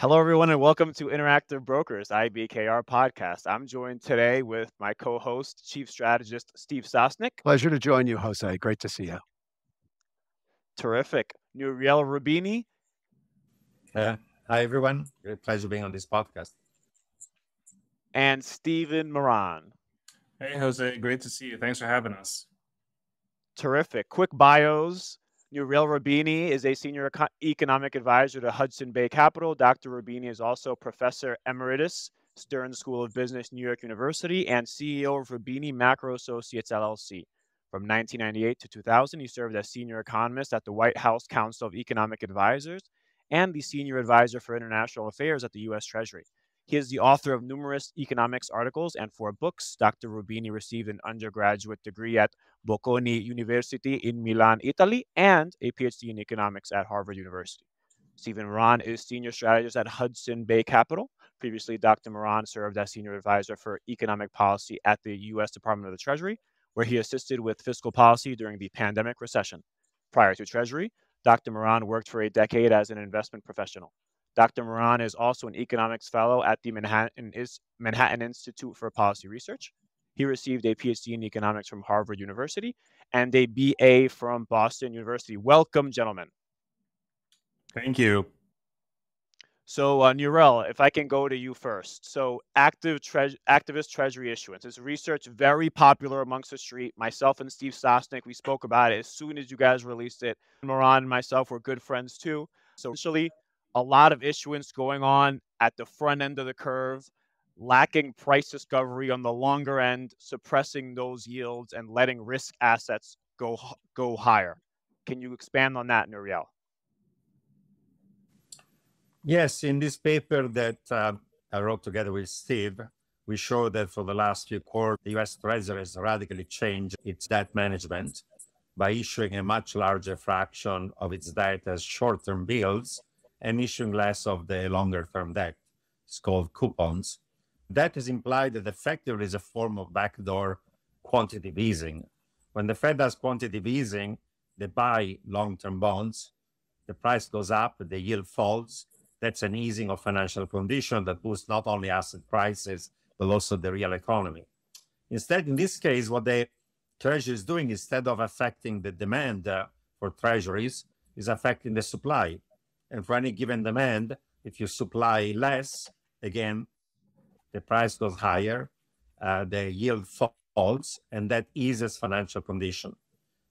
Hello, everyone, and welcome to Interactive Brokers IBKR podcast. I'm joined today with my co host, Chief Strategist Steve Sosnick. Pleasure to join you, Jose. Great to see you. Terrific. Nouriel Roubini. Uh, hi, everyone. Great pleasure being on this podcast. And Stephen Miran. Hey, Jose. Great to see you. Thanks for having us. Terrific. Quick bios. Nouriel Roubini is a senior economic advisor to Hudson Bay Capital. Dr. Roubini is also professor emeritus, Stern School of Business, New York University, and CEO of Roubini Macro Associates LLC. From 1998 to 2000, he served as senior economist at the White House Council of Economic Advisors and the senior advisor for international affairs at the U.S. Treasury. He is the author of numerous economics articles and four books. Dr. Roubini received an undergraduate degree at Bocconi University in Milan, Italy, and a PhD in economics at Harvard University. Stephen Miran is senior strategist at Hudson Bay Capital. Previously, Dr. Miran served as senior advisor for economic policy at the U.S. Department of the Treasury, where he assisted with fiscal policy during the pandemic recession. Prior to Treasury, Dr. Miran worked for a decade as an investment professional. Dr. Miran is also an economics fellow at the Manhattan, Manhattan Institute for Policy Research. He received a PhD in economics from Harvard University and a BA from Boston University. Welcome, gentlemen. Thank you. So, uh, Nouriel, if I can go to you first. So, active tre- activist treasury issuance is research very popular amongst the street. Myself and Steve Sosnick, we spoke about it as soon as you guys released it. Miran and myself were good friends too. So, essentially, a lot of issuance going on at the front end of the curve, lacking price discovery on the longer end, suppressing those yields and letting risk assets go go higher. Can you expand on that, Nouriel? Yes, in this paper that uh, I wrote together with Steve, we show that for the last few quarters, the US Treasury has radically changed its debt management by issuing a much larger fraction of its debt as short term bills and issuing less of the longer term debt. It's called coupons. That is implied that effectively is a form of backdoor quantitative easing. When the Fed does quantitative easing, they buy long term bonds, the price goes up, the yield falls. That's an easing of financial condition that boosts not only asset prices, but also the real economy. Instead, in this case, what the Treasury is doing, instead of affecting the demand uh, for treasuries, is affecting the supply. And for any given demand, if you supply less, again, the price goes higher, uh, the yield falls, and that eases financial condition.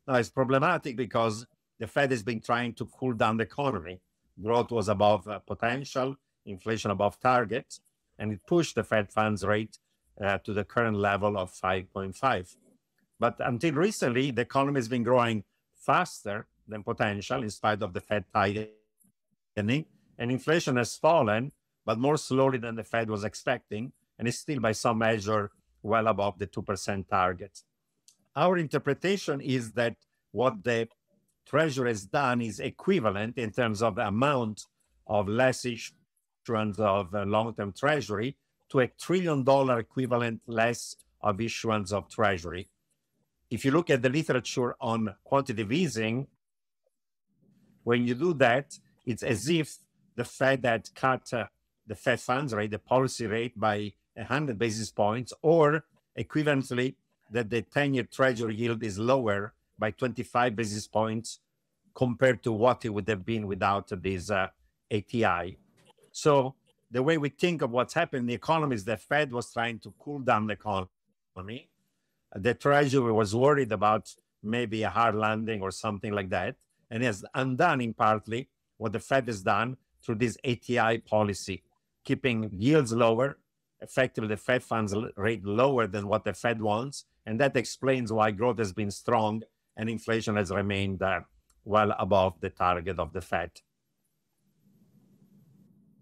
Now, it's problematic because the Fed has been trying to cool down the economy. Growth was above uh, potential, inflation above target, and it pushed the Fed funds rate uh, to the current level of 5.5. But until recently, the economy has been growing faster than potential in spite of the Fed tightening and inflation has fallen, but more slowly than the Fed was expecting, and is still by some measure well above the 2% target. Our interpretation is that what the Treasury has done is equivalent in terms of the amount of less issuance of uh, long-term Treasury to a trillion dollar equivalent less of issuance of Treasury. If you look at the literature on quantitative easing, when you do that, it's as if the Fed had cut uh, the Fed funds rate, the policy rate by 100 basis points, or equivalently, that the 10 year treasury yield is lower by 25 basis points compared to what it would have been without this uh, ATI. So, the way we think of what's happened in the economy is the Fed was trying to cool down the economy. The Treasury was worried about maybe a hard landing or something like that, and has undone in partly what the Fed has done through this ATI policy, keeping yields lower, effectively the Fed funds rate lower than what the Fed wants. And that explains why growth has been strong and inflation has remained uh, well above the target of the Fed.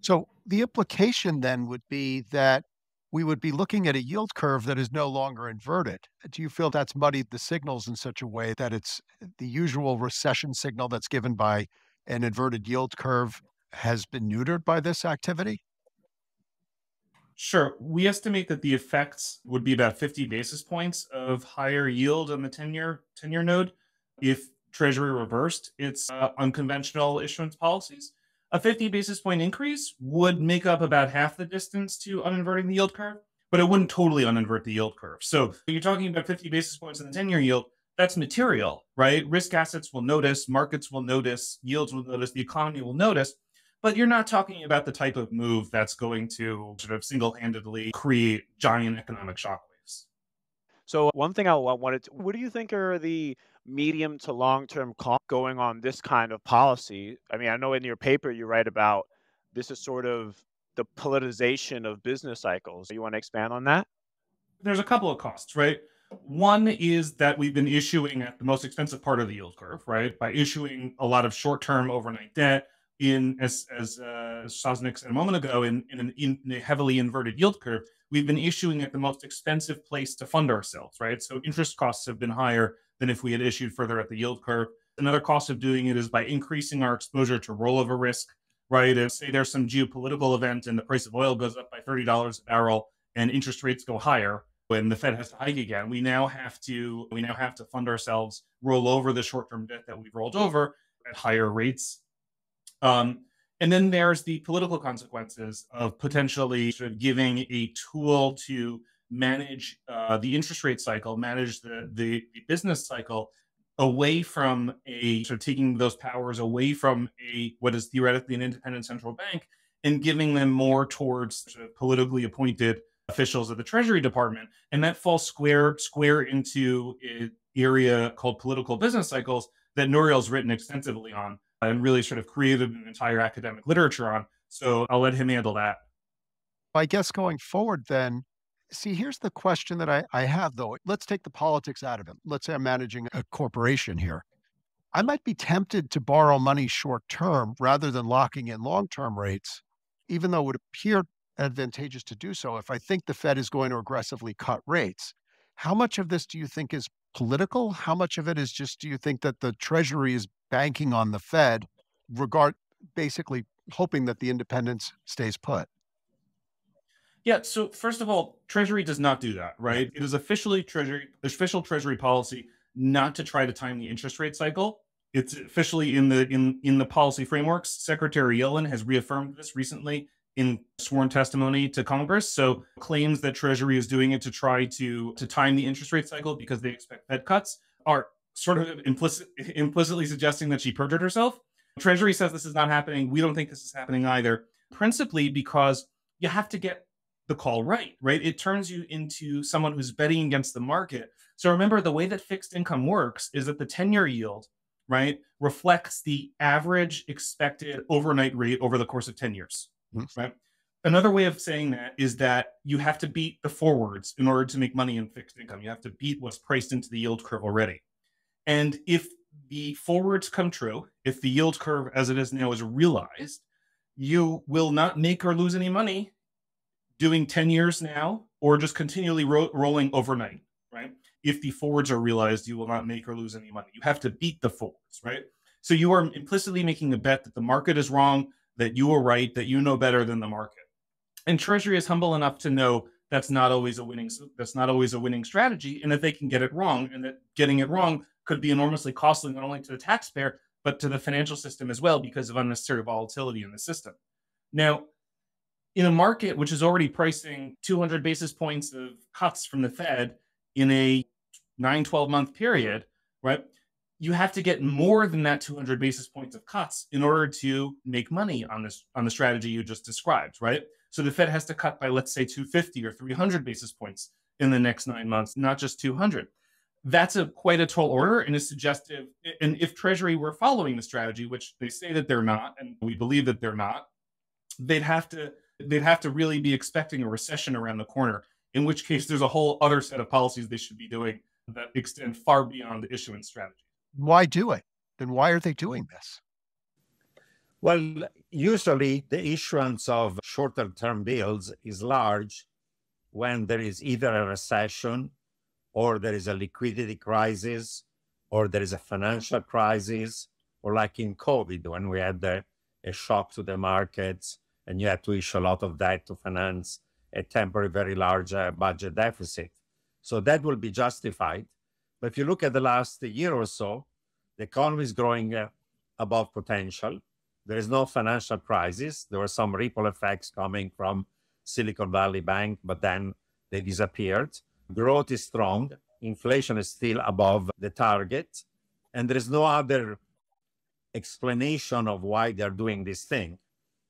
So the implication then would be that we would be looking at a yield curve that is no longer inverted. Do you feel that's muddied the signals in such a way that it's the usual recession signal that's given by an inverted yield curve has been neutered by this activity? Sure. We estimate that the effects would be about 50 basis points of higher yield on the 10 year 10 year node. if Treasury reversed its uh, unconventional issuance policies. A 50 basis point increase would make up about half the distance to uninverting the yield curve, but it wouldn't totally uninvert the yield curve. So you're talking about 50 basis points in the 10 year yield. That's material, right? Risk assets will notice, markets will notice, yields will notice, the economy will notice. But you're not talking about the type of move that's going to sort of single handedly create giant economic shockwaves. So, one thing I wanted to, what do you think are the medium to long term costs going on this kind of policy? I mean, I know in your paper you write about this is sort of the politicization of business cycles. You want to expand on that? There's a couple of costs, right? One is that we've been issuing at the most expensive part of the yield curve, right? By issuing a lot of short term overnight debt in, as, as uh, Sosnick said a moment ago, in, in, an, in a heavily inverted yield curve, we've been issuing at the most expensive place to fund ourselves, right? So interest costs have been higher than if we had issued further at the yield curve. Another cost of doing it is by increasing our exposure to rollover risk, right? If say there's some geopolitical event and the price of oil goes up by $30 a barrel and interest rates go higher when the Fed has to hike again, we now have to we now have to fund ourselves, roll over the short-term debt that we've rolled over at higher rates. Um, and then there's the political consequences of potentially sort of giving a tool to manage uh, the interest rate cycle, manage the, the, the business cycle away from a sort of taking those powers away from a what is theoretically an independent central bank and giving them more towards sort of politically appointed officials of the Treasury Department, and that falls square square into an area called political business cycles that Nouriel's written extensively on and really sort of created an entire academic literature on. So I'll let him handle that. I guess going forward, then, see, here's the question that I, I have though. Let's take the politics out of it. Let's say I'm managing a corporation here. I might be tempted to borrow money short term rather than locking in long term rates, even though it would appear advantageous to do so if I think the Fed is going to aggressively cut rates. How much of this do you think is political? How much of it is just do you think that the Treasury is banking on the Fed, regard basically hoping that the independence stays put? Yeah. So first of all, Treasury does not do that, right? It is officially Treasury official Treasury policy not to try to time the interest rate cycle. It's officially in the in in the policy frameworks. Secretary Yellen has reaffirmed this recently in sworn testimony to Congress. So claims that Treasury is doing it to try to to time the interest rate cycle because they expect Fed cuts are sort of implicit, implicitly suggesting that she perjured herself. Treasury says this is not happening. We don't think this is happening either, principally because you have to get the call right, right? It turns you into someone who's betting against the market. So remember, the way that fixed income works is that the 10 year yield, right, reflects the average expected overnight rate over the course of 10 years. Right? Another way of saying that is that you have to beat the forwards in order to make money in fixed income. You have to beat what's priced into the yield curve already. And if the forwards come true, if the yield curve as it is now is realized, you will not make or lose any money doing 10 years now or just continually ro- rolling overnight, right? If the forwards are realized, you will not make or lose any money. You have to beat the forwards, right? So you are implicitly making a bet that the market is wrong, that you are right, that you know better than the market. And Treasury is humble enough to know that's not always a winning that's not always a winning strategy, and that they can get it wrong, and that getting it wrong could be enormously costly not only to the taxpayer but to the financial system as well because of unnecessary volatility in the system. Now, in a market which is already pricing 200 basis points of cuts from the Fed in a 9 12 month period, right? You have to get more than that 200 basis points of cuts in order to make money on this on the strategy you just described, right? So the Fed has to cut by let's say 250 or 300 basis points in the next 9 months, not just 200. That's a quite a tall order and is suggestive and if treasury were following the strategy, which they say that they're not and we believe that they're not, they'd have to they'd have to really be expecting a recession around the corner, in which case there's a whole other set of policies they should be doing that extend far beyond the issuance strategy why do it? Then why are they doing this? Well, usually the issuance of shorter term bills is large when there is either a recession or there is a liquidity crisis or there is a financial crisis or like in COVID when we had the, a shock to the markets and you had to issue a lot of debt to finance a temporary very large uh, budget deficit. So that will be justified. But if you look at the last year or so, The economy is growing uh, above potential. There is no financial crisis. There were some ripple effects coming from Silicon Valley Bank, but then they disappeared. Growth is strong. Inflation is still above the target. And there is no other explanation of why they're doing this thing.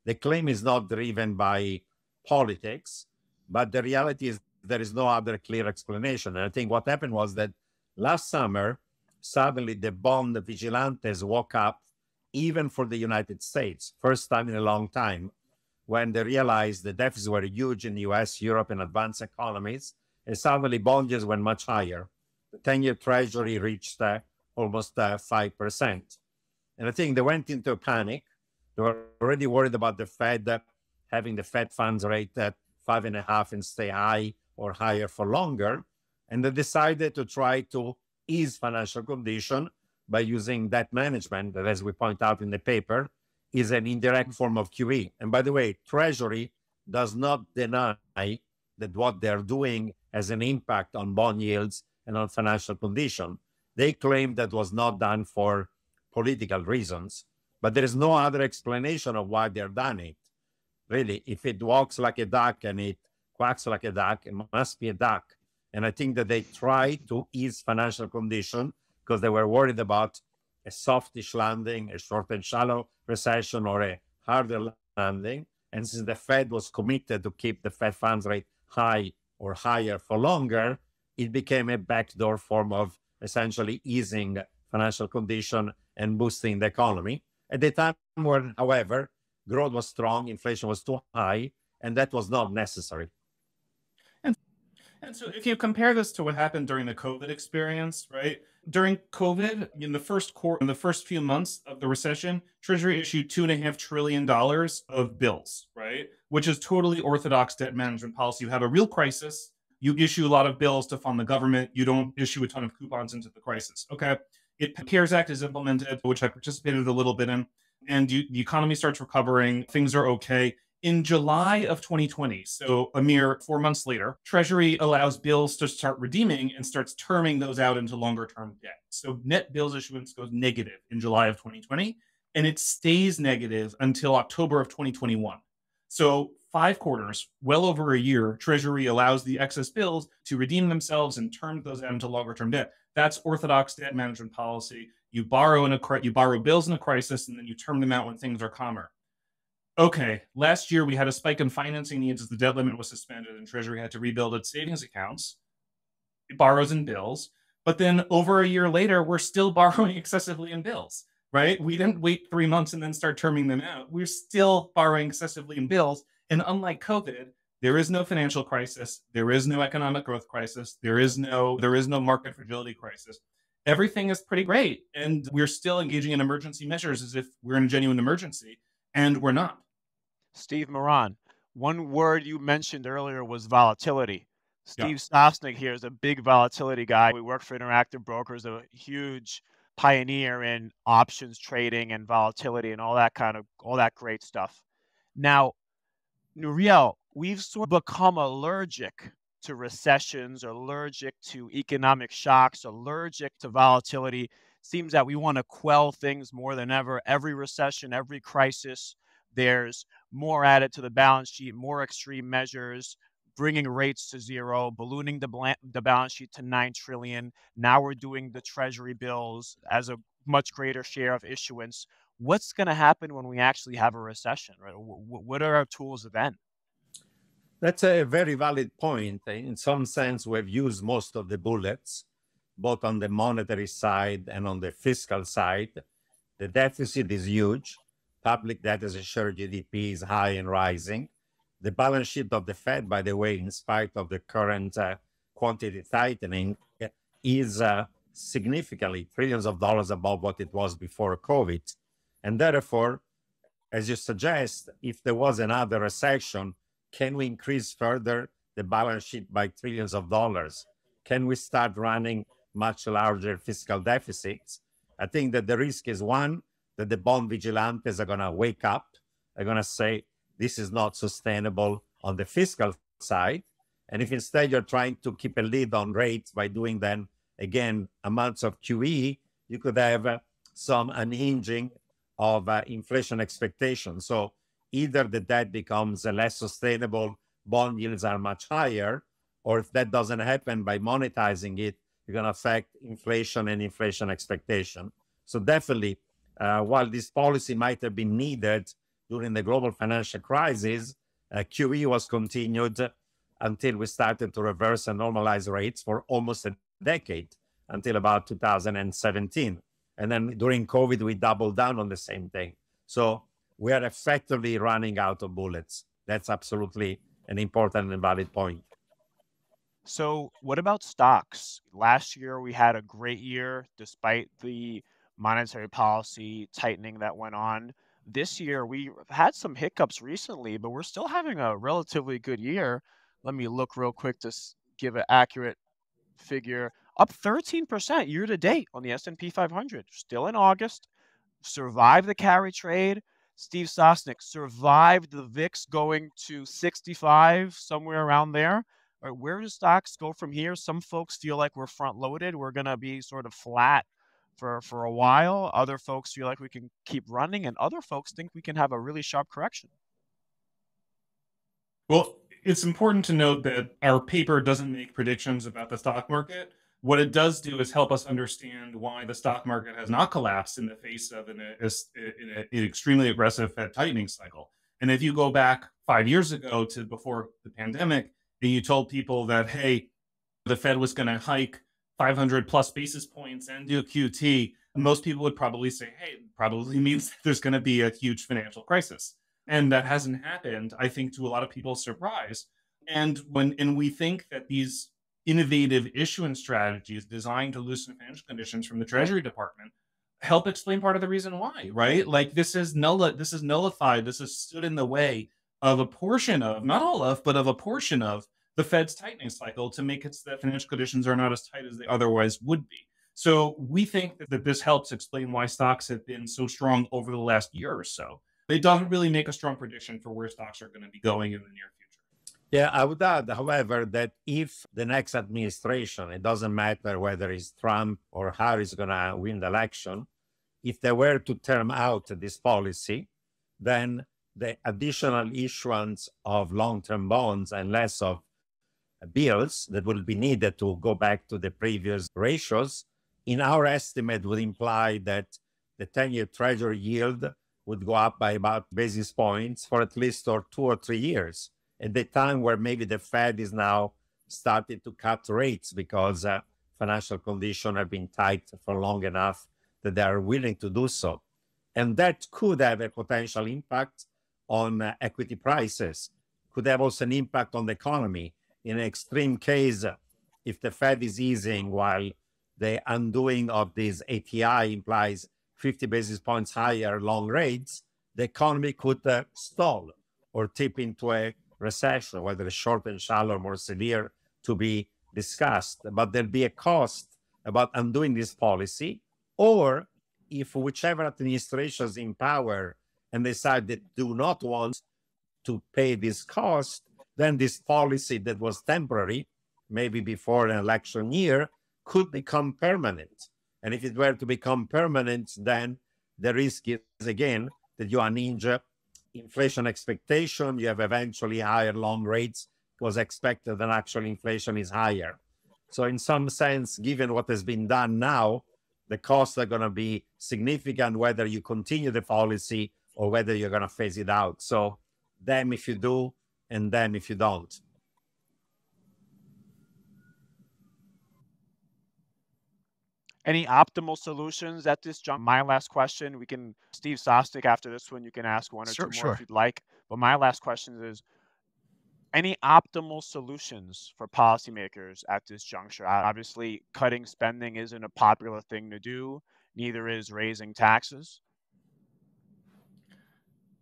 The claim is not driven by politics, but the reality is there is no other clear explanation. And I think what happened was that last summer, suddenly the bond vigilantes woke up, even for the United States, first time in a long time, when they realized the deficits were huge in the US, Europe, and advanced economies. And suddenly bond yields went much higher. The 10 year treasury reached uh, almost uh, 5%. And I think they went into a panic. They were already worried about the Fed uh, having the Fed funds rate at five and a half and stay high or higher for longer. And they decided to try to ease financial condition by using debt management, that, as we point out in the paper, is an indirect form of QE. And by the way, Treasury does not deny that what they're doing has an impact on bond yields and on financial condition. They claim that was not done for political reasons, but there is no other explanation of why they're done it. Really, if it walks like a duck and it quacks like a duck, it must be a duck. And I think that they tried to ease financial condition because they were worried about a softish landing, a short and shallow recession, or a harder landing. And since the Fed was committed to keep the Fed funds rate high or higher for longer, it became a backdoor form of essentially easing financial condition and boosting the economy. At the time when, however, growth was strong, inflation was too high, and that was not necessary. And so if you compare this to what happened during the COVID experience, right? During COVID, in the first quarter, in the first few months of the recession, Treasury issued two and a half trillion dollars of bills, right? Which is totally orthodox debt management policy. You have a real crisis, you issue a lot of bills to fund the government, you don't issue a ton of coupons into the crisis. Okay. It CARES Act is implemented, which I participated a little bit in, and you, the economy starts recovering, things are okay in July of 2020, so a mere four months later, Treasury allows bills to start redeeming and starts terming those out into longer term debt. So net bills issuance goes negative in July of 2020, and it stays negative until October of 2021. So five quarters, well over a year, Treasury allows the excess bills to redeem themselves and turn those out into longer term debt. That's orthodox debt management policy. You borrow in a you borrow bills in a crisis, and then you term them out when things are calmer okay, last year we had a spike in financing needs as the debt limit was suspended and Treasury had to rebuild its savings accounts, it borrows in bills. But then over a year later, we're still borrowing excessively in bills, right? We didn't wait three months and then start terming them out. We're still borrowing excessively in bills. And unlike COVID, there is no financial crisis. There is no economic growth crisis. There is no there is no market fragility crisis. Everything is pretty great, and we're still engaging in emergency measures as if we're in a genuine emergency, and we're not. Steve Miran, one word you mentioned earlier was volatility. Steve yeah. Sosnick here is a big volatility guy. We work for Interactive Brokers, a huge pioneer in options trading and volatility and all that kind of all that great stuff. Now, Nouriel, we've sort of become allergic to recessions, allergic to economic shocks, allergic to volatility. Seems that we want to quell things more than ever. Every recession, every crisis, there's more added to the balance sheet, more extreme measures, bringing rates to zero, ballooning the, the balance sheet to 9 trillion. Now we're doing the treasury bills as a much greater share of issuance. What's going to happen when we actually have a recession? Right? What are our tools then? That's a very valid point. In some sense, we've used most of the bullets, both on the monetary side and on the fiscal side. The deficit is huge public debt as a share of GDP is high and rising. The balance sheet of the Fed, by the way, in spite of the current uh, quantity tightening, is uh, significantly trillions of dollars above what it was before COVID. And therefore, as you suggest, if there was another recession, can we increase further the balance sheet by trillions of dollars? Can we start running much larger fiscal deficits? I think that the risk is one, that the bond vigilantes are going to wake up, They're going to say, this is not sustainable on the fiscal side. And if instead you're trying to keep a lid on rates by doing then, again, amounts of QE, you could have a, some unhinging of uh, inflation expectations. So either the debt becomes uh, less sustainable, bond yields are much higher, or if that doesn't happen by monetizing it, you're going to affect inflation and inflation expectation. So definitely, uh, while this policy might have been needed during the global financial crisis, uh, QE was continued until we started to reverse and normalize rates for almost a decade until about 2017. And then during COVID, we doubled down on the same thing. So we are effectively running out of bullets. That's absolutely an important and valid point. So, what about stocks? Last year, we had a great year despite the monetary policy tightening that went on. This year, we had some hiccups recently, but we're still having a relatively good year. Let me look real quick to give an accurate figure. Up 13% year to date on the S&P 500. Still in August. Survived the carry trade. Steve Sosnick survived the VIX going to 65, somewhere around there. Right, where do stocks go from here? Some folks feel like we're front loaded. We're going to be sort of flat for, for a while. Other folks feel like we can keep running, and other folks think we can have a really sharp correction. Well, it's important to note that our paper doesn't make predictions about the stock market. What it does do is help us understand why the stock market has not collapsed in the face of an, a, an extremely aggressive Fed tightening cycle. And if you go back five years ago to before the pandemic, and you told people that, hey, the Fed was going to hike 500 plus basis points and do a QT, most people would probably say, hey, probably means there's going to be a huge financial crisis. And that hasn't happened, I think, to a lot of people's surprise. And when and we think that these innovative issuance strategies designed to loosen financial conditions from the Treasury Department help explain part of the reason why, right? Like this is null this is nullified, this has stood in the way of a portion of, not all of, but of a portion of the Fed's tightening cycle to make it so that financial conditions are not as tight as they otherwise would be. So we think that, that this helps explain why stocks have been so strong over the last year or so. It doesn't really make a strong prediction for where stocks are going to be going in the near future. Yeah, I would add, however, that if the next administration, it doesn't matter whether it's Trump or Harris going to win the election, if they were to term out this policy, then the additional issuance of long-term bonds and less of bills that will be needed to go back to the previous ratios, in our estimate would imply that the 10-year treasury yield would go up by about basis points for at least or two or three years at the time where maybe the Fed is now starting to cut rates because uh, financial conditions have been tight for long enough that they are willing to do so. And that could have a potential impact on uh, equity prices, could have also an impact on the economy. In extreme case, if the Fed is easing while the undoing of this ATI implies 50 basis points higher long rates, the economy could uh, stall or tip into a recession, whether short and shallow or more severe to be discussed. But there'll be a cost about undoing this policy, or if whichever administration is in power and decide they do not want to pay this cost, then this policy that was temporary, maybe before an election year, could become permanent. And if it were to become permanent, then the risk is again that you unhinge inflation expectation, you have eventually higher long rates was expected than actual inflation is higher. So in some sense, given what has been done now, the costs are going to be significant whether you continue the policy or whether you're going to phase it out. So them if you do, and them if you don't. Any optimal solutions at this jump? My last question. We can Steve Sosnick after this one. You can ask one or sure, two more sure. if you'd like. But my last question is: any optimal solutions for policymakers at this juncture? Obviously, cutting spending isn't a popular thing to do. Neither is raising taxes.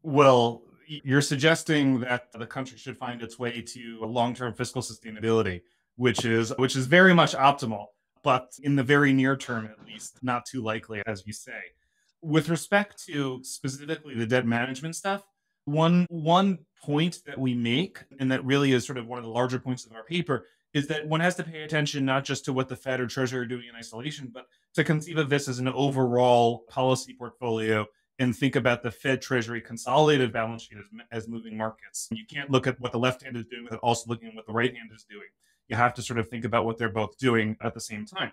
Well, you're suggesting that the country should find its way to a long-term fiscal sustainability, which is which is very much optimal, but in the very near term at least, not too likely, as you say. With respect to specifically the debt management stuff, one one point that we make, and that really is sort of one of the larger points of our paper, is that one has to pay attention not just to what the Fed or Treasury are doing in isolation, but to conceive of this as an overall policy portfolio and think about the Fed Treasury consolidated balance sheet as, as moving markets. You can't look at what the left hand is doing without also looking at what the right hand is doing. You have to sort of think about what they're both doing at the same time.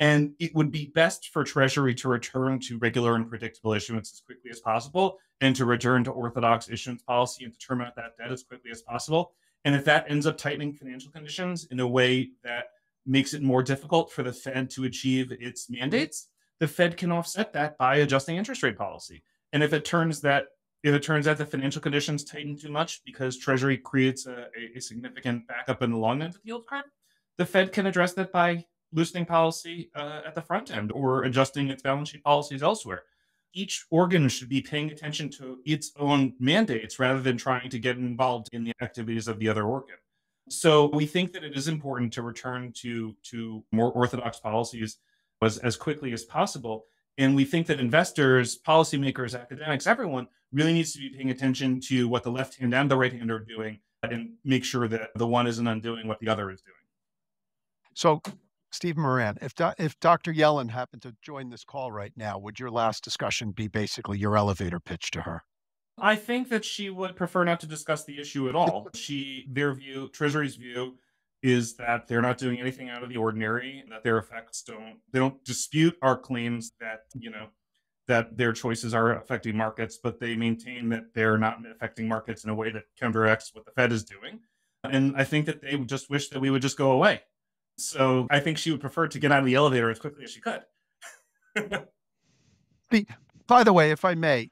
And it would be best for Treasury to return to regular and predictable issuance as quickly as possible and to return to orthodox issuance policy and to term out that debt as quickly as possible. And if that ends up tightening financial conditions in a way that makes it more difficult for the Fed to achieve its mandates, the Fed can offset that by adjusting interest rate policy. And if it turns that if it turns out the financial conditions tighten too much because Treasury creates a, a, significant backup in the long end of the yield curve, the Fed can address that by loosening policy uh, at the front end or adjusting its balance sheet policies elsewhere. Each organ should be paying attention to its own mandates rather than trying to get involved in the activities of the other organ. So we think that it is important to return to to more orthodox policies as, as quickly as possible. And we think that investors, policymakers, academics, everyone really needs to be paying attention to what the left hand and the right hand are doing and make sure that the one isn't undoing what the other is doing. So Steve Miran, if do, if Dr. Yellen happened to join this call right now, would your last discussion be basically your elevator pitch to her? I think that she would prefer not to discuss the issue at all. she, their view, Treasury's view, is that they're not doing anything out of the ordinary. That their effects don't they don't dispute our claims that you know that their choices are affecting markets, but they maintain that they're not affecting markets in a way that counteracts what the Fed is doing. And I think that they just wish that we would just go away. So I think she would prefer to get out of the elevator as quickly as she could. the, by the way, if I may,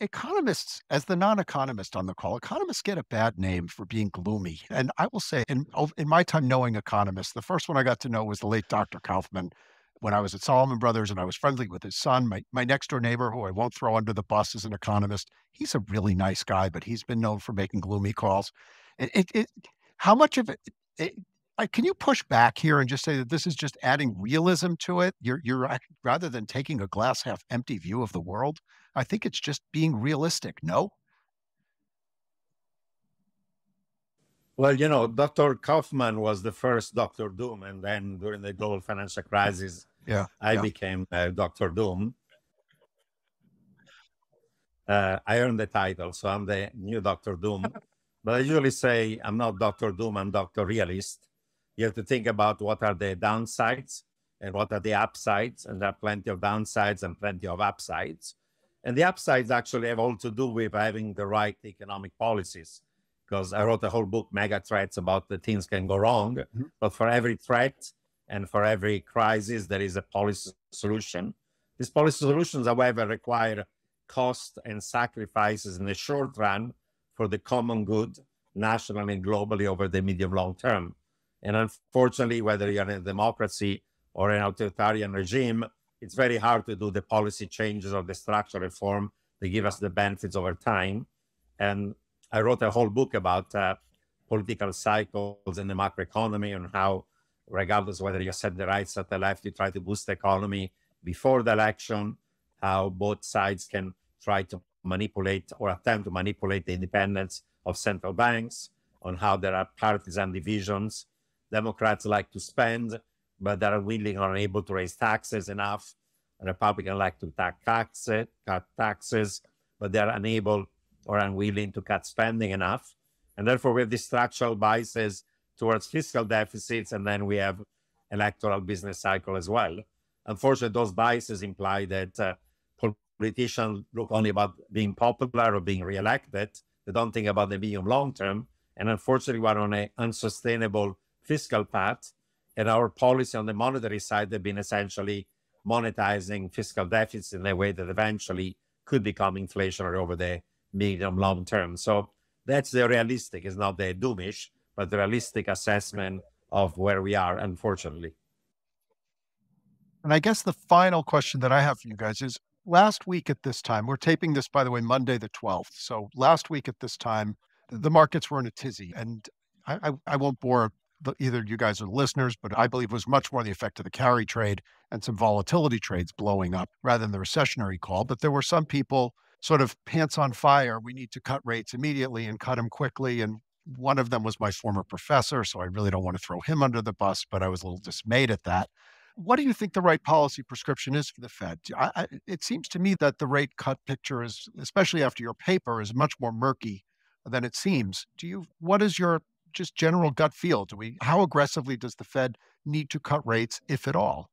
economists, as the non-economist on the call, economists get a bad name for being gloomy. And I will say, in in my time knowing economists, the first one I got to know was the late Dr. Kaufman when I was at Salomon Brothers and I was friendly with his son. My my next door neighbor, who I won't throw under the bus, is an economist. He's a really nice guy, but he's been known for making gloomy calls. It, it, it how much of it can you push back here and just say that this is just adding realism to it? You're you're rather than taking a glass half empty view of the world. I think it's just being realistic. No. Well, you know, Dr. Kaufman was the first Dr. Doom, and then during the global financial crisis, yeah, I yeah. became uh, Dr. Doom. Uh, I earned the title, so I'm the new Dr. Doom. but I usually say I'm not Dr. Doom, I'm Dr. Realist you have to think about what are the downsides and what are the upsides. And there are plenty of downsides and plenty of upsides. And the upsides actually have all to do with having the right economic policies. Because I wrote a whole book, Mega Threats, about the things can go wrong. Mm-hmm. But for every threat and for every crisis, there is a policy solution. These policy solutions, however, require cost and sacrifices in the short run for the common good, nationally and globally over the medium long term. And unfortunately, whether you're in a democracy or an authoritarian regime, it's very hard to do the policy changes or the structural reform that give us the benefits over time. And I wrote a whole book about uh, political cycles in the macroeconomy and how, regardless whether you set the right or the left, you try to boost the economy before the election, how both sides can try to manipulate or attempt to manipulate the independence of central banks, on how there are partisan divisions Democrats like to spend, but they're unwilling or unable to raise taxes enough. Republicans like to tax it, cut taxes, but they're unable or unwilling to cut spending enough. And therefore, we have these structural biases towards fiscal deficits, and then we have electoral business cycle as well. Unfortunately, those biases imply that uh, politicians look only about being popular or being reelected. They don't think about the medium long term. And unfortunately, we're on an unsustainable fiscal path. And our policy on the monetary side have been essentially monetizing fiscal deficits in a way that eventually could become inflationary over the medium long term. So that's the realistic, it's not the doomish, but the realistic assessment of where we are, unfortunately. And I guess the final question that I have for you guys is last week at this time, we're taping this, by the way, Monday the 12th. So last week at this time, the markets were in a tizzy. And I, I, I won't bore either you guys are listeners, but I believe was much more the effect of the carry trade and some volatility trades blowing up rather than the recessionary call. But there were some people sort of pants on fire. We need to cut rates immediately and cut them quickly. And one of them was my former professor. So I really don't want to throw him under the bus, but I was a little dismayed at that. What do you think the right policy prescription is for the Fed? I, I, it seems to me that the rate cut picture is, especially after your paper, is much more murky than it seems. Do you? What is your just general gut feel? Do we? How aggressively does the Fed need to cut rates, if at all?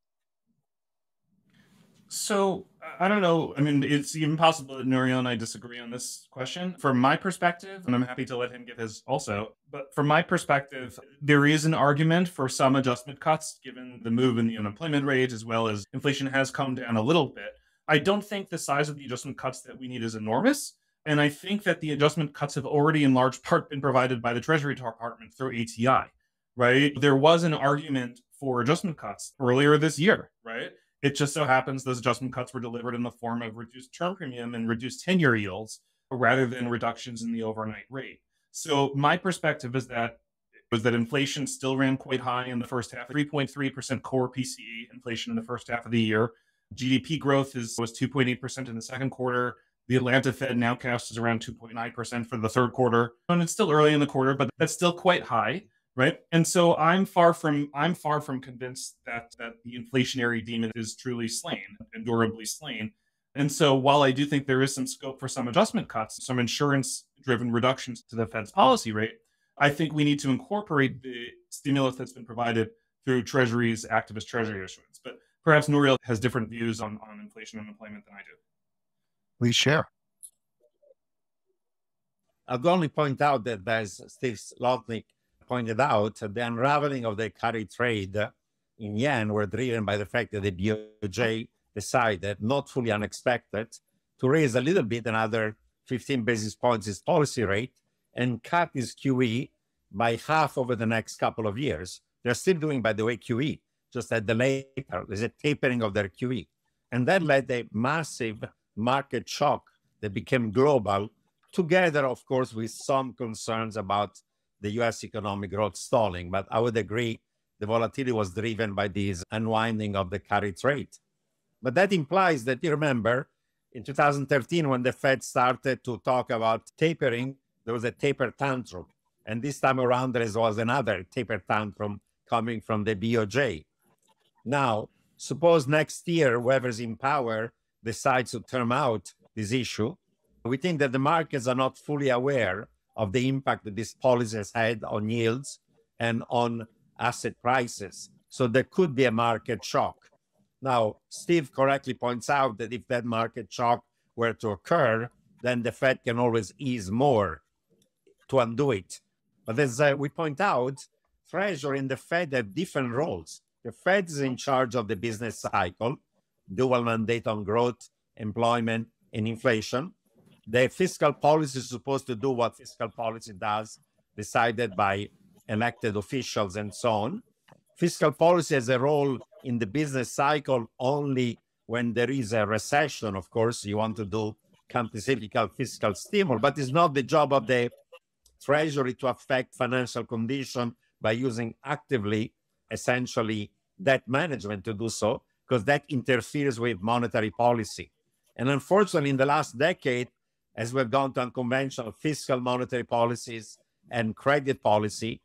So I don't know. I mean, it's even possible that Nouriel and I disagree on this question. From my perspective, and I'm happy to let him give his also, but from my perspective, there is an argument for some adjustment cuts given the move in the unemployment rate as well as inflation has come down a little bit. I don't think the size of the adjustment cuts that we need is enormous. And I think that the adjustment cuts have already, in large part, been provided by the Treasury Department through ATI, right? There was an argument for adjustment cuts earlier this year, right? It just so happens those adjustment cuts were delivered in the form of reduced term premium and reduced 10 year yields rather than reductions in the overnight rate. So my perspective is that was that inflation still ran quite high in the first half, 3.3% core PCE inflation in the first half of the year. GDP growth is was 2.8% in the second quarter. The Atlanta Fed nowcast is around 2.9% for the third quarter. And it's still early in the quarter, but that's still quite high right? And so i'm far from i'm far from convinced that that the inflationary demon is truly slain and durably slain. And so while i do think there is some scope for some adjustment cuts some insurance driven reductions to the fed's policy rate i think we need to incorporate the stimulus that's been provided through treasury's activist treasury issuance. But perhaps nouriel has different views on, on inflation and employment than i do please share I'll only point out that as Steve Sosnick pointed out, the unraveling of the carry trade in yen were driven by the fact that the BOJ decided, not fully unexpected, to raise a little bit another 15 basis points its policy rate and cut its QE by half over the next couple of years. They're still doing, by the way, QE, just at the later, there's a tapering of their QE. And that led a massive market shock that became global, together, of course, with some concerns about the US economic growth stalling. But I would agree the volatility was driven by this unwinding of the carry trade. But that implies that you remember in 2013, when the Fed started to talk about tapering, there was a taper tantrum. And this time around, there was another taper tantrum coming from the BOJ. Now, suppose next year, whoever's in power decides to term out this issue. We think that the markets are not fully aware of the impact that this policy has had on yields and on asset prices. So there could be a market shock. Now, Steve correctly points out that if that market shock were to occur, then the Fed can always ease more to undo it. But as uh, we point out, Treasury and the Fed have different roles. The Fed is in charge of the business cycle, dual mandate on growth, employment, and inflation the fiscal policy is supposed to do what fiscal policy does, decided by elected officials and so on. Fiscal policy has a role in the business cycle only when there is a recession. Of course, you want to do countercyclical fiscal stimulus, but it's not the job of the Treasury to affect financial condition by using actively, essentially, debt management to do so, because that interferes with monetary policy. And unfortunately, in the last decade, as we've gone to unconventional fiscal monetary policies and credit policy,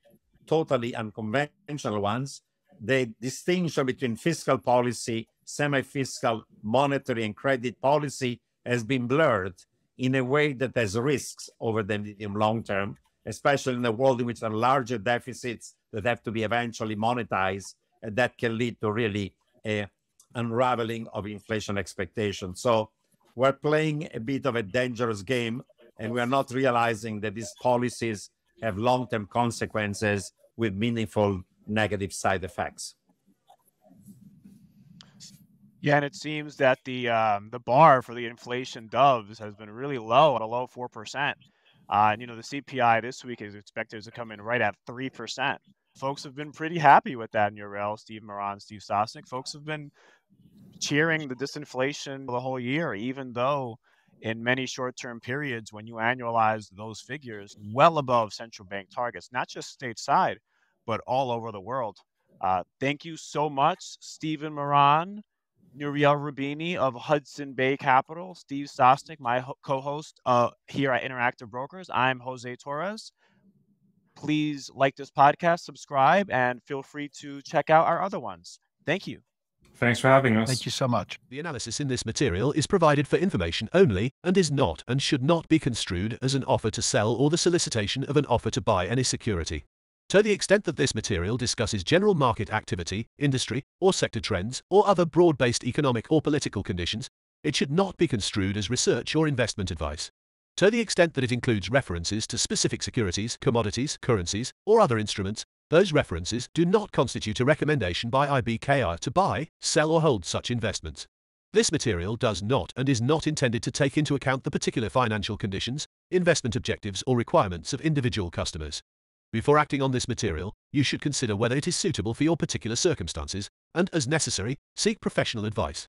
totally unconventional ones, the distinction between fiscal policy, semi fiscal, monetary, and credit policy has been blurred in a way that has risks over the medium long term, especially in a world in which there are larger deficits that have to be eventually monetized, and that can lead to really a unraveling of inflation expectations. So we're playing a bit of a dangerous game and we're not realizing that these policies have long-term consequences with meaningful negative side effects. Yeah, and it seems that the um, the bar for the inflation doves has been really low at a low four percent. Uh, and you know the CPI this week is expected to come in right at three percent. Folks have been pretty happy with that. Nouriel, Steve Miran, Steve Sosnick. Folks have been cheering the disinflation the whole year, even though in many short-term periods, when you annualize those figures, well above central bank targets, not just stateside, but all over the world. Uh, thank you so much, Stephen Miran, Nouriel Roubini of Hudson Bay Capital, Steve Sosnick, my ho- co-host uh, here at Interactive Brokers. I'm Jose Torres. Please like this podcast, subscribe, and feel free to check out our other ones. Thank you. Thanks for having us. Thank you so much. The analysis in this material is provided for information only and is not and should not be construed as an offer to sell or the solicitation of an offer to buy any security. To the extent that this material discusses general market activity, industry, or sector trends, or other broad based economic or political conditions, it should not be construed as research or investment advice. To the extent that it includes references to specific securities, commodities, currencies, or other instruments, those references do not constitute a recommendation by IBKR to buy, sell, or hold such investments. This material does not and is not intended to take into account the particular financial conditions, investment objectives, or requirements of individual customers. Before acting on this material, you should consider whether it is suitable for your particular circumstances and, as necessary, seek professional advice.